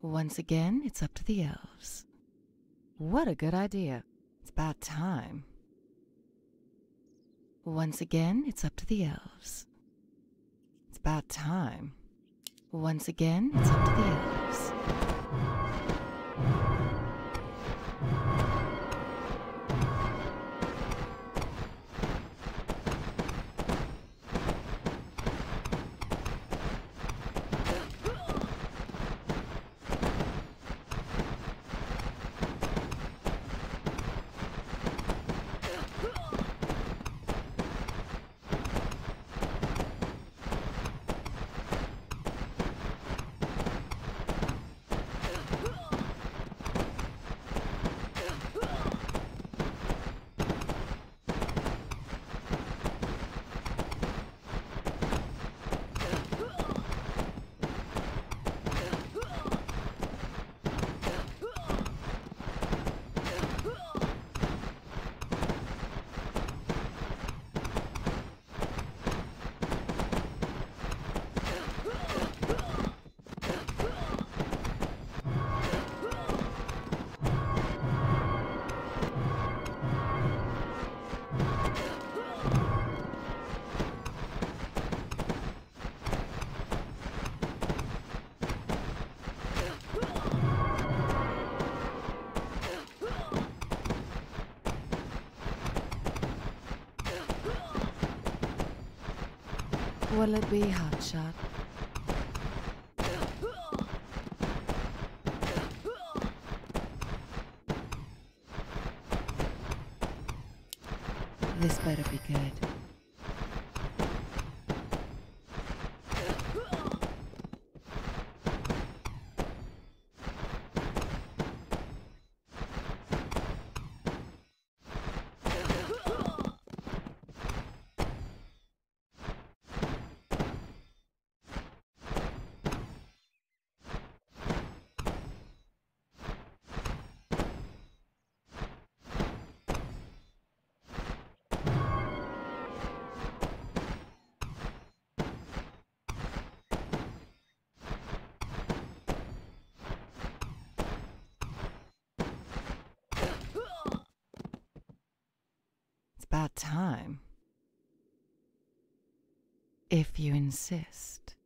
Once again, it's up to the elves. What a good idea. It's about time. Once again, it's up to the elves. It's about time. Once again, it's up to the elves. Will it be Hotshot? This better be good. About time. If you insist.